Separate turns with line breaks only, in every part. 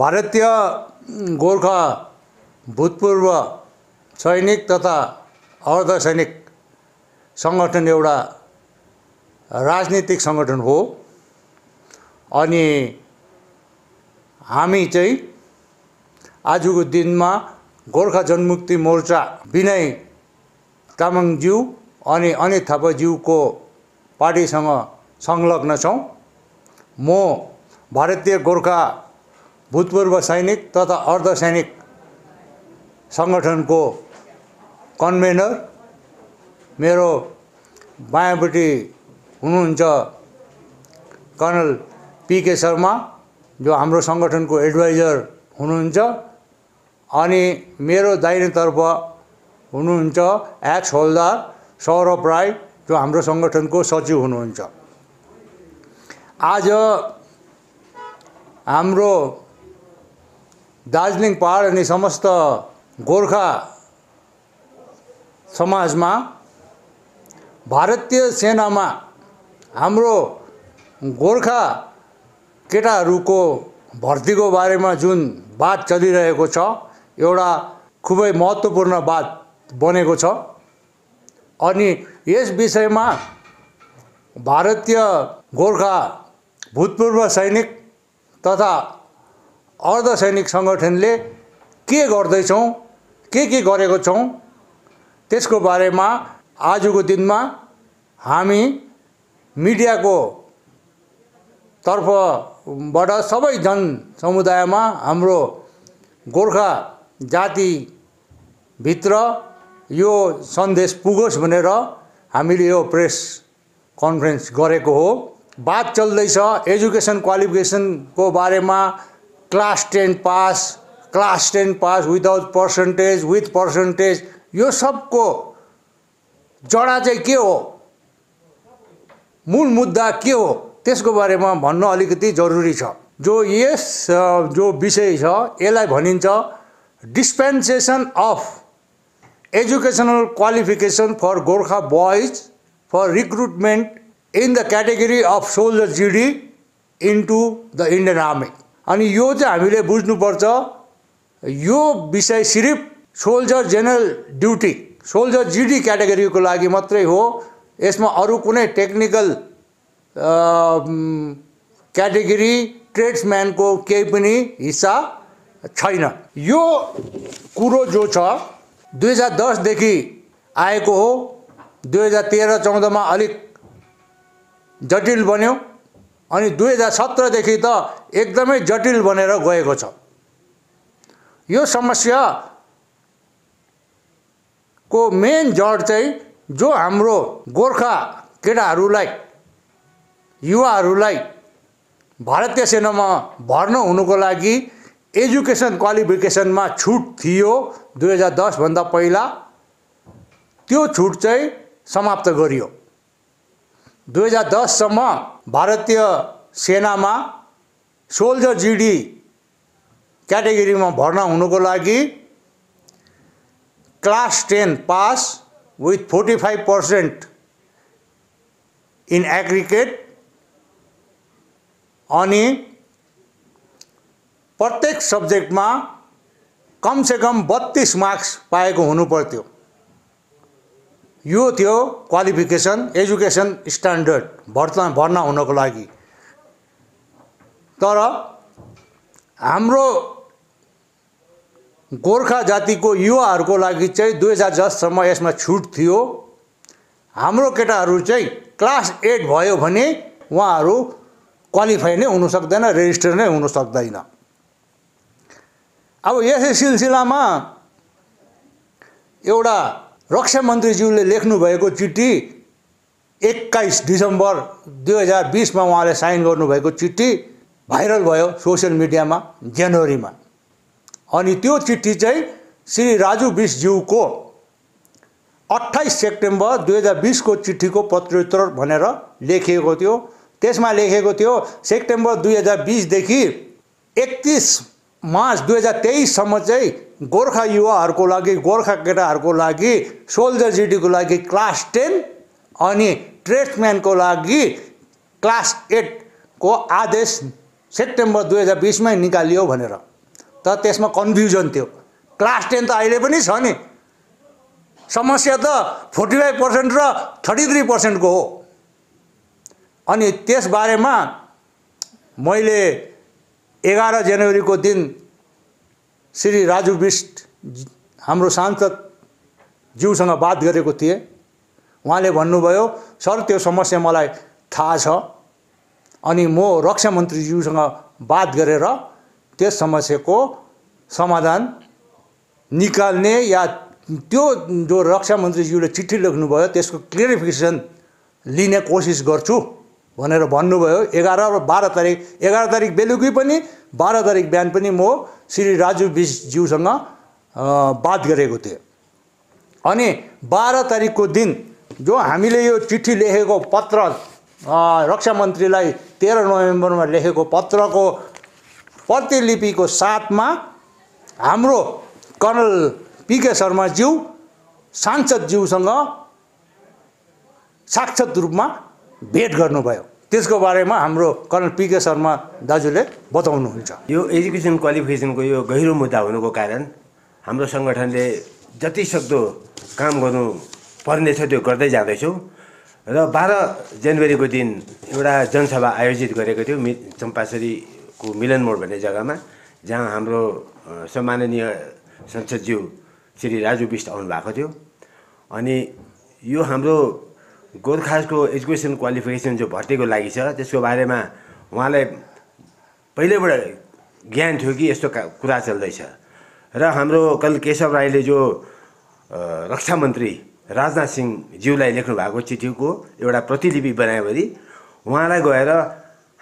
भारतीय गोर्खा भूतपूर्व सैनिक तथा अर्धसैनिक सङ्गठन एउटा राजनीतिक सङ्गठन हो। अनि हामी चाहिँ आजको दिनमा गोर्खा जनमुक्ति मोर्चा विनय तामाङज्यू अनि अनित थापाज्यूको पार्टीसँग संलग्न छौँ। म भारतीय गोर्खा भूतपूर्व सैनिक तथा अर्धसैनिक सङ्गठनको कन्भेनर। मेरो बायाँपट्टि हुनुहुन्छ कर्नल पिके शर्मा जो हाम्रो सङ्गठनको एडभाइजर हुनुहुन्छ। अनि मेरो दाहिनेतर्फ हुनुहुन्छ एक्स होल्दार सौरभ राई जो हाम्रो सङ्गठनको सचिव हुनुहुन्छ। आज हाम्रो दार्जिलिङ पहाड अनि समस्त गोर्खा समाजमा भारतीय सेनामा हाम्रो गोर्खा केटाहरूको भर्तीको बारेमा जुन बात चलिरहेको छ एउटा खुबै महत्त्वपूर्ण बात बनेको छ। अनि यस विषयमा भारतीय गोर्खा भूतपूर्व सैनिक तथा अर्धसैनिक सङ्गठनले के गर्दैछौँ के के गरेको छौँ त्यसको बारेमा आजको दिनमा हामी मिडियाको तर्फबाट सबै जन समुदायमा हाम्रो गोर्खा जातिभित्र यो सन्देश पुगोस् भनेर हामीले यो प्रेस कन्फरेन्स गरेको हो। बात चल्दैछ एजुकेसन क्वालिफिकेसनको बारेमा class ten pass class ten pass without percentage with percentage यो सबको जडा चाहिँ के हो? मूल मुद्दा के हो? त्यसको बारेमा भन्न अलिकति जरुरी छ। जो यस जो विषय छ यसलाई भनिन्छ dispensation of educational qualification for Gorkha boys for recruitment in the category of soldier GD into the Indian army अनि यो चाहिँ हामीले बुझ्नुपर्छ यो विषय सिर्फ soldier general duty soldier GD क्याटेगोरीको लागि मात्रै हो। यसमा अरू कुनै टेक्निकल क्याटेगोरी ट्रेड्सम्यानको केही पनि हिस्सा छैन। यो कुरो जो छ दुई हजार दसदेखि आएको हो। दुई हजार तेह्र चौधमा अलिक जटिल बन्यो। अनि दुई हजार सत्रदेखि त एकदमै जटिल बनेर गएको छ। यो समस्याको मेन जड चाहिँ जो हाम्रो गोर्खा केटाहरूलाई युवाहरूलाई भारतीय सेनामा भर्ना हुनुको लागि एजुकेसन क्वालिफिकेसनमा छुट थियो दुई हजार दसभन्दा पहिला त्यो छुट चाहिँ समाप्त गरियो। दुई हजार दससम्म भारतीय सेनामा सोल्जर जिडी क्याटेगोरीमा भर्ना हुनुको लागि class ten pass with forty five percent in aggregate अनि प्रत्येक सब्जेक्टमा कमसेकम बत्तिस मार्क्स पाएको हुनु पर्थ्यो यो थियो क्वालिफिकेसन एजुकेसन स्ट्यान्डर्ड भर्ना भर्ना हुनको लागि। तर हाम्रो गोर्खा जातिको युवाहरूको लागि चाहिँ दुई हजार दससम्म यसमा छुट थियो। हाम्रो केटाहरू चाहिँ क्लास एट भयो भने उहाँहरू क्वालिफाई नै हुनु सक्दैन रेजिस्टर नै हुनु सक्दैन। अब यसै सिलसिलामा एउटा रक्षा मन्त्रीज्यूले लेख्नुभएको चिठी एक्काइस डिसेम्बर दुई हजार बिसमा उहाँले साइन गर्नुभएको चिठी भाइरल भयो सोसियल मिडियामा जनवरीमा। अनि त्यो चिठी चाहिँ श्री राजु बिसज्यूको अट्ठाइस सेप्टेम्बर दुई हजार बिसको चिठीको प्रत्युत्तर भनेर लेखिएको थियो। त्यसमा लेखेको थियो सेप्टेम्बर दुई हजार बिसदेखि एकतिस मार्च दुई हजार तेइससम्म चाहिँ गोर्खा युवाहरूको लागि गोर्खा केटाहरूको लागि सोल्जर जिडीको लागि क्लास टेन अनि ट्रेड्सम्यानको लागि क्लास एटको आदेश सेप्टेम्बर दुई हजार बिसमै निकालियो भनेर। तर त्यसमा कन्फ्युजन थियो। क्लास टेन त अहिले पनि छ नि। समस्या त फोर्टी फाइभ पर्सेन्ट र थर्टी थ्री पर्सेन्टको हो। अनि त्यसबारेमा मैले एघार जनवरीको दिन श्री राजु बिस्ट हाम्रो सांसद ज्यूसँग बात गरेको थिएँ। उहाँले भन्नुभयो सर त्यो समस्या मलाई थाहा छ। अनि म रक्षा मन्त्रीज्यूसँग बात गरेर त्यस समस्याको समाधान निकाल्ने या त्यो जो रक्षा मन्त्रीज्यूले चिठी लेख्नुभयो त्यसको क्लियरिफिकेसन लिने कोसिस गर्छु। भनेर भन्नुभयो। एघार र बाह्र तारिक एघार तारिक बेलुकी पनि बाह्र तारिक बिहान पनि म श्री राजु बिसज्यूसँग बात गरेको थिएँ। अनि बाह्र तारिकको दिन जो हामीले यो चिठी लेखेको पत्र रक्षा मन्त्रीलाई तेह्र नोभेम्बरमा लेखेको पत्रको प्रतिलिपिको साथमा हाम्रो कर्नल पिके शर्माज्यू सांसदज्यूसँग साक्षात् रूपमा भेट गर्नुभयो। त्यसको बारेमा हाम्रो कर्नल पिके शर्मा दाजुले बताउनुहुन्छ।
यो एजुकेसन क्वालिफिकेसनको यो गहिरो मुद्दा हुनुको कारण हाम्रो सङ्गठनले जति सक्दो काम गर्नु पर्नेछ त्यो गर्दै जाँदैछौँ। र बाह्र जनवरीको दिन एउटा जनसभा आयोजित गरेको थियो मि चम्पासरीको मिलन मोड भन्ने जग्गामा जहाँ हाम्रो सम्माननीय संसदज्यू श्री राजु बिस्ट आउनुभएको थियो। अनि यो हाम्रो गोर्खासको एजुकेसन क्वालिफिकेसन जो भर्तीको लागि छ त्यसको बारेमा उहाँलाई पहिल्यैबाट ज्ञान थियो कि यस्तो कुरा चल्दैछ। र हाम्रो कल केशव राईले जो रक्षा मन्त्री राजनाथ सिंहज्यूलाई लेख्नु भएको चिठीको एउटा प्रतिलिपि बनायो भने उहाँलाई गएर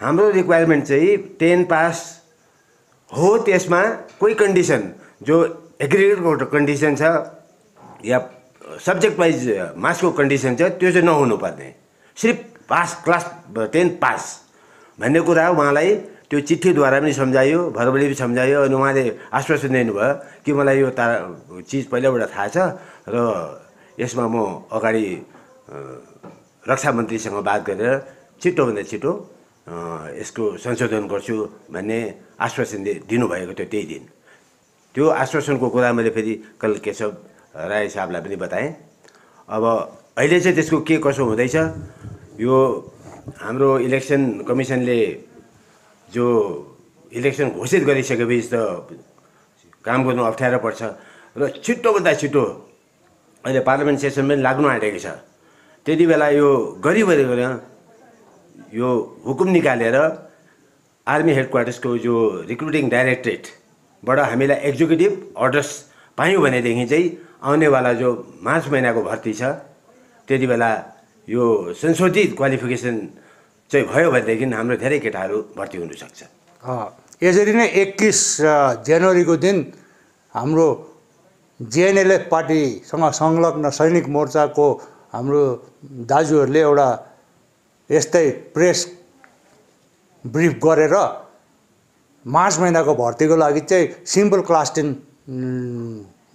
हाम्रो रिक्वायरमेन्ट चाहिँ टेन पास हो त्यसमा कोही कन्डिसन जो एग्रिगेटको कन्डिसन छ या सब्जेक्ट वाइज मार्क्सको कन्डिसन छ त्यो चाहिँ नहुनुपर्ने सिर्फ पास क्लास टेन पास भन्ने कुरा उहाँलाई। त्यो चिठीद्वारा पनि सम्झायो भरबडी पनि सम्झायो अनि उहाँले आश्वासन दिनुभयो कि मलाई यो ता चिज पहिल्यैबाट थाहा छ र यसमा म अगाडि अ, रक्षा मन्त्रीसँग बात गरेर छिटोभन्दा छिटो अ, यसको संशोधन गर्छु भन्ने आश्वासन दिनुभएको थियो त्यही दिन। त्यो आश्वासनको कुरा मैले फेरि कल केशव राई साहबलाई पनि बताएँ। अब अहिले चाहिँ त्यसको के कसो हुँदैछ यो हाम्रो इलेक्सन कमिसनले जो इलेक्सन घोषित गरिसकेपछि त काम गर्नु अप्ठ्यारो पर्छ र छिटोभन्दा छिटो अहिले पार्लियामेन्ट सेसन पनि लाग्नु आँटेको छ। त्यति बेला यो गरिबरिकन यो हुकुम निकालेर आर्मी हेडक्वार्टर्सको जो रिक्रुटिङ डाइरेक्टरेटबाट हामीलाई एक्जिक्युटिभ अर्डर्स पायौँ भनेदेखि चाहिँ आउनेवाला जो मार्च महिनाको भर्ती छ त्यति बेला यो संशोधित क्वालिफिकेसन चाहिँ भयो भनेदेखि हाम्रो धेरै केटाहरू भर्ती हुनसक्छ
यसरी नै एक्काइस जनवरीको दिन हाम्रो जिएनएलएफ पार्टीसँग संलग्न सैनिक मोर्चाको हाम्रो दाजुहरूले एउटा यस्तै प्रेस ब्रिफ गरेर मार्च महिनाको भर्तीको लागि चाहिँ सिम्पल क्लास टेन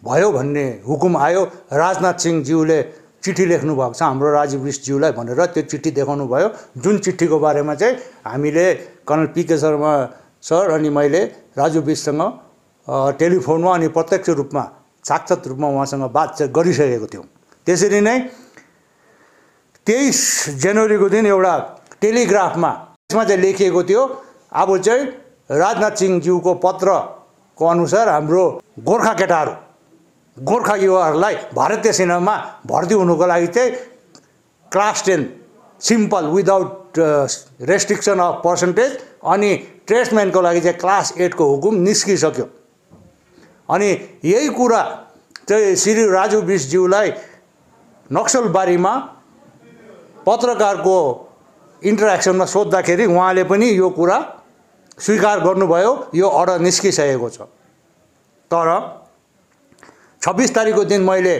भयो भन्ने हुकुम आयो। राजनाथ सिंहज्यूले चिठी लेख्नु भएको छ। हाम्रो राजीव विष्टज्यूलाई भनेर त्यो चिठी देखाउनु भयो। जुन चिठीको बारेमा चाहिँ हामीले कर्नल पिके शर्मा सर अनि मैले राजु विष्टसँग टेलिफोनमा अनि प्रत्यक्ष रूपमा साक्षात् रूपमा उहाँसँग बात गरिसकेको थियौँ। त्यसरी नै तेइस जनवरीको दिन एउटा टेलिग्राफमा त्यसमा चाहिँ लेखिएको थियो अब चाहिँ राजनाथ सिंहज्यूको पत्रको अनुसार हाम्रो गोर्खा केटाहरू गोर्खा युवाहरूलाई भारतीय सेनामा भर्ती हुनुको लागि चाहिँ class ten simple without restriction of percentage अनि ट्रेड्सम्यानको लागि चाहिँ क्लास एटको हुकुम निस्किसक्यो। अनि यही कुरा चाहिँ श्री राजु बिसज्यूलाई नक्सलबारीमा पत्रकारको इन्टरेक्सनमा सोद्धाखेरि उहाँले पनि यो कुरा स्वीकार गर्नुभयो यो अर्डर निस्किसकेको छ। तर छब्बिस तारिकको दिन मैले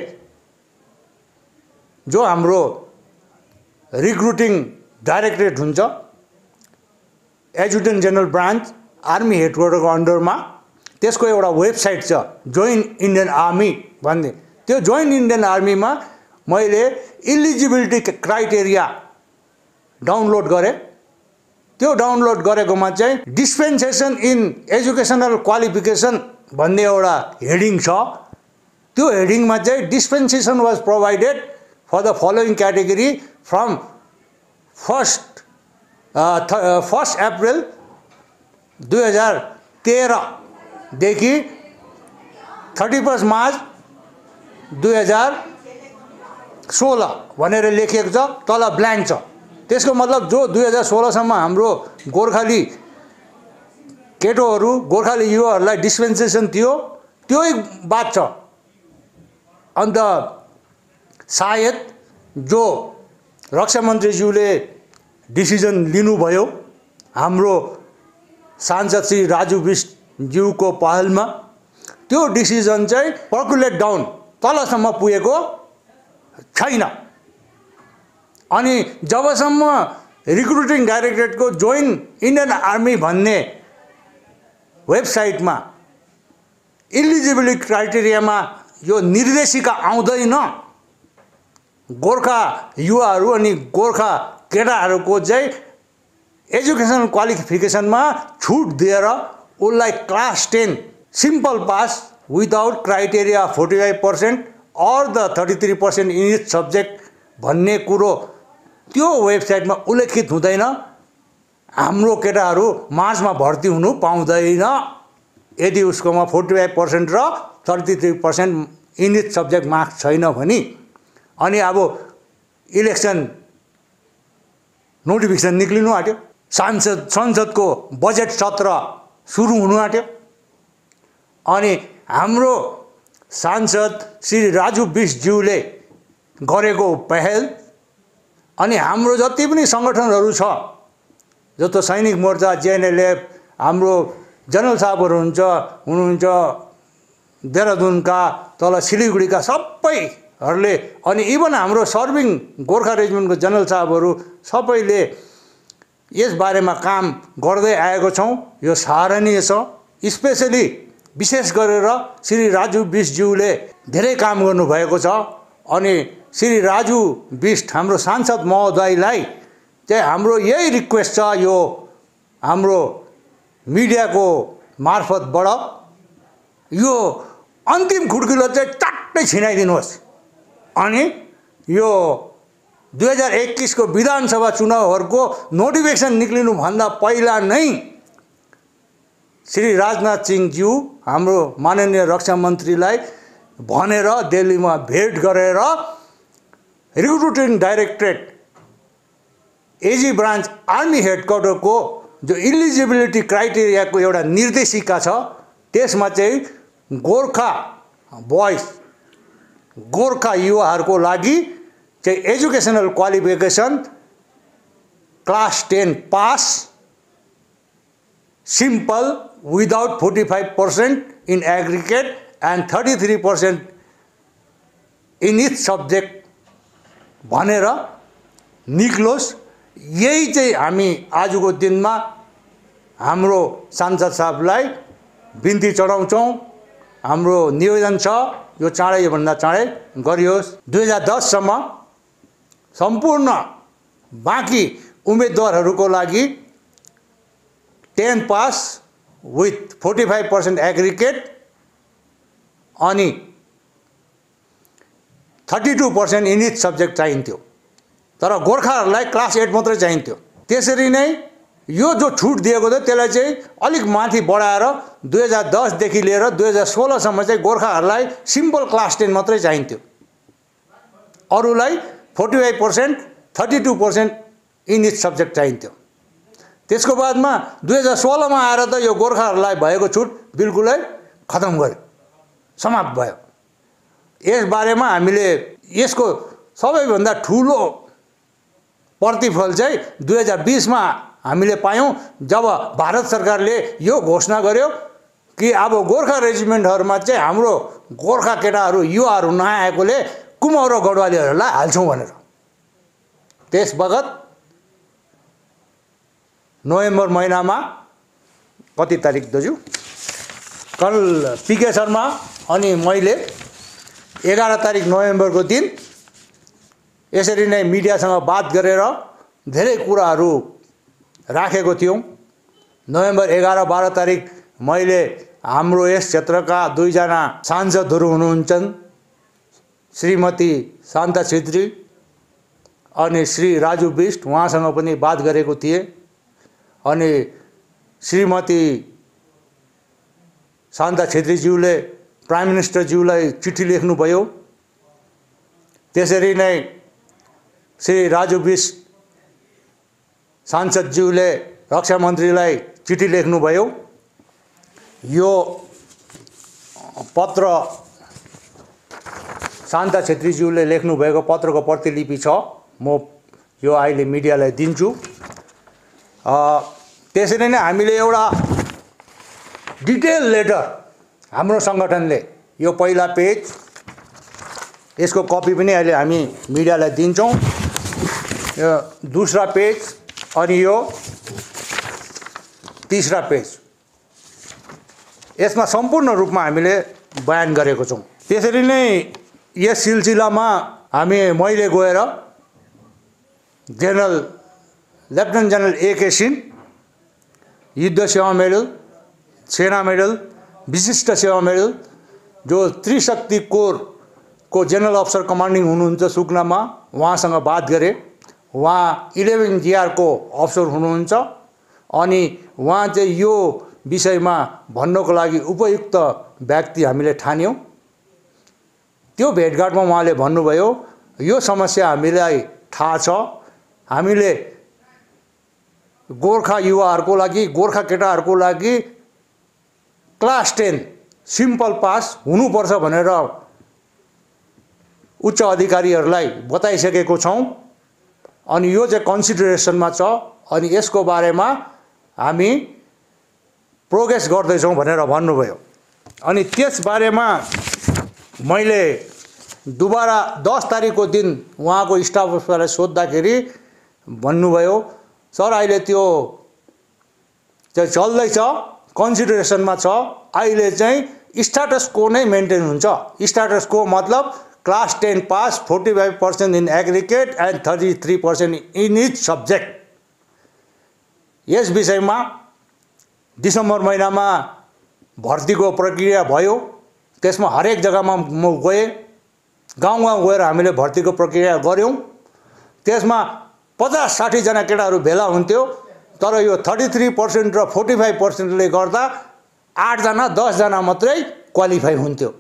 जो हाम्रो रिक्रुटिङ डाइरेक्टरेट हुन्छ एजुटेन्ट जेनरल ब्रान्च आर्मी हेडक्वार्टरको अन्डरमा त्यसको एउटा वेबसाइट छ जोइन इन्डियन आर्मी भन्ने। त्यो जोइन इन्डियन आर्मीमा मैले इलिजिबिलिटी क्राइटेरिया डाउनलोड गरेँ। त्यो डाउनलोड गरेकोमा चाहिँ डिस्पेन्सेसन इन एजुकेसनल क्वालिफिकेसन भन्ने एउटा हेडिङ छ। त्यो हेडिङमा चाहिँ dispensation was provided for the following category from first first April दुई हजार तेह्रदेखि थर्टी फर्स्ट मार्च दुई हजार सोह्र भनेर लेखिएको छ तल ब्ल्याङ्क छ। त्यसको मतलब जो दुई हजार सोह्रसम्म हाम्रो गोर्खाली केटोहरू गोर्खाली युवाहरूलाई डिस्पेन्सेसन थियो त्यै बात छ। अन्त सायद जो रक्षा मन्त्रीज्यूले डिसिजन लिनुभयो हाम्रो सांसद श्री राजु बिस्टज्यूको पहलमा त्यो डिसिजन चाहिँ पर्कुलेट डाउन तलसम्म पुगेको छैन। अनि जबसम्म रिक्रुटिङ डाइरेक्टरेटको जोइन इन्डियन आर्मी भन्ने वेबसाइटमा इलिजिबिलिटी क्राइटेरियामा यो निर्देशिका आउँदैन। गोर्खा युवाहरू अनि गोर्खा केटाहरूको चाहिँ एजुकेसन क्वालिफिकेसनमा छुट दिएर उसलाई class ten simple pass without criteria forty five percent or the thirty three percent in each subject भन्ने कुरो त्यो वेबसाइटमा उल्लेखित हुँदैन। हाम्रो केटाहरू मार्चमा भर्ती हुनु पाउँदैन। यदि उसकोमा फोर्टी फाइभ पर्सेन्ट र thirty three percent English subject marks छैन भने अनि अब इलेक्सन नोटिफिकेसन निक्लिनु आँट्यो सांसद संसदको बजेट सत्र सुरु हुनु आँट्यो अनि हाम्रो सांसद श्री राजु बिसज्यूले गरेको पहल अनि हाम्रो जति पनि सङ्गठनहरू छ जस्तो सैनिक मोर्चा जेएनएलएफ हाम्रो जनरल साहबहरू हुन्छ हुनुहुन्छ देहरादुनका तल सिलगढीका सबैहरूले अनि इभन हाम्रो सर्भिङ गोर्खा रेजिमेन्टको जनरल साहबहरू सबैले यसबारेमा काम गर्दै आएको छौँ। यो सराहनीय छ। स्पेसली विशेष गरेर श्री राजु बिसज्यूले धेरै काम गर्नुभएको छ। अनि श्री राजु बिस्ट हाम्रो सांसद महोदयलाई चाहिँ हाम्रो यही रिक्वेस्ट छ यो हाम्रो मिडियाको मार्फतबाट यो अन्तिम खुड्किलो चाहिँ चट्टै छिनाइदिनुहोस् अनि यो दुई हजार एक्काइसको विधानसभा चुनावहरूको नोटिफिकेसन निक्लिनुभन्दा पहिला नै श्री राजनाथ सिंहज्यू हाम्रो माननीय रक्षा मन्त्रीलाई भनेर दिल्लीमा भेट गरेर recruiting directorate AG branch army हेडक्वार्टरको जो इलिजिबिलिटी क्राइटेरियाको एउटा निर्देशिका छ त्यसमा चाहिँ गोर्खा बोइज गोर्खा युवाहरूको लागि चाहिँ educational qualification class ten pass simple without forty five percent in aggregate and thirty three percent in each subject भनेर निक्लोस्। यही चाहिँ हामी आजको दिनमा हाम्रो सांसद साहबलाई बिन्ती चढाउँछौँ। हाम्रो निवेदन छ यो चाँडै योभन्दा चाँडै गरियोस्। दुई हजार दससम्म सम्पूर्ण बाँकी उम्मेदवारहरूको लागि ten pass with forty five percent aggregate अनि thirty two percent in each subject चाहिन्थ्यो। तर गोर्खाहरूलाई क्लास एट मात्रै चाहिन्थ्यो। त्यसरी नै यो जो छुट दिएको थियो त्यसलाई चाहिँ अलिक माथि बढाएर दुई हजार दसदेखि लिएर दुई हजार सोह्रसम्म चाहिँ गोर्खाहरूलाई सिम्पल क्लास टेन मात्रै चाहिन्थ्यो। अरूलाई forty five percent thirty two percent English subject चाहिन्थ्यो। त्यसको बादमा दुई हजार सोह्रमा आएर त यो गोर्खाहरूलाई भएको छुट बिल्कुलै खतम गर्यो समाप्त भयो। यसबारेमा हामीले यसको सबैभन्दा ठुलो प्रतिफल चाहिँ दुई हजार बिसमा हामीले पायौँ जब भारत सरकारले यो घोषणा गर्यो कि अब गोर्खा रेजिमेन्टहरूमा चाहिँ हाम्रो गोर्खा केटाहरू युवाहरू नआएकोले कुमाउरो गढवालीहरूलाई हाल्छौँ भनेर। त्यस बगत नोभेम्बर महिनामा कति तारिक दाजु? कल पिके शर्मा अनि मैले एघार तारिक नोभेम्बरको दिन यसरी नै मिडियासँग बात गरेर धेरै कुराहरू राखेको थियौँ। नोभेम्बर एघार बाह्र तारिक मैले हाम्रो यस क्षेत्रका दुईजना सांसदहरू हुनुहुन्छन् श्रीमती शान्ता छेत्री अनि श्री राजु बिष्ट उहाँसँग पनि बात गरेको थिएँ। अनि श्रीमती शान्ता छेत्रीज्यूले प्राइम मिनिस्टरज्यूलाई चिठी लेख्नुभयो। त्यसरी नै श्री राजु बिष्ट सांसदज्यूले रक्षा मन्त्रीलाई चिठी लेख्नुभयो। यो पत्र शान्ता छेत्रीज्यूले लेख्नुभएको पत्रको प्रतिलिपि छ। म यो अहिले मिडियालाई दिन्छु। त्यसरी नै हामीले एउटा डिटेल लेटर हाम्रो सङ्गठनले यो पहिला पेज यसको कपी पनि अहिले हामी मिडियालाई दिन्छौँ। यो दोस्रा पेज अनि यो तिस्रा पेज। यसमा सम्पूर्ण रूपमा हामीले बयान गरेको छौँ। त्यसरी नै यस सिलसिलामा हामी मैले गएर general lieutenant general AK Singh Yudh Seva medal सेना मेडल विशिष्ट सेवा मेडल जो त्रिशक्ति कोरको जेनरल अफसर कमान्डिङ हुनुहुन्छ सुकनामा उहाँसँग बात गरेँ। उहाँ इलेभेन जिआरको अफसर हुनुहुन्छ अनि उहाँ चाहिँ यो विषयमा भन्नको लागि उपयुक्त व्यक्ति हामीले ठान्यौँ। त्यो भेटघाटमा उहाँले भन्नुभयो यो समस्या हामीलाई थाहा छ। हामीले गोर्खा युवाहरूको लागि गोर्खा केटाहरूको लागि क्लास टेन सिम्पल पास हुनुपर्छ भनेर उच्च अधिकारीहरूलाई बताइसकेको छौँ। अनि यो चाहिँ कन्सिडरेसनमा छ अनि यसको बारेमा हामी प्रोग्रेस गर्दैछौँ भनेर भन्नुभयो। अनि त्यसबारेमा मैले दुबारा दस तारिकको दिन उहाँको स्टाफ अफिसरलाई सोद्धाखेरि भन्नुभयो सर अहिले त्यो चाहिँ चल्दैछ कन्सिडरेसनमा छ अहिले चाहिँ स्टाटस को नै मेन्टेन हुन्छ। स्टाटस को मतलब class ten pass forty five percent in aggregate and thirty three percent in each subject यस विषयमा डिसेम्बर महिनामा भर्तीको प्रक्रिया भयो। त्यसमा हरेक जग्गामा म गएँ। गाउँ गाउँ गएर हामीले भर्तीको प्रक्रिया गऱ्यौँ। त्यसमा पचास साठीजना केटाहरू भेला हुन्थ्यो। तर यो थर्टी थ्री पर्सेन्ट र फोर्टी फाइभ पर्सेन्टले गर्दा आठजना दसजना मात्रै क्वालिफाई हुन्थ्यो।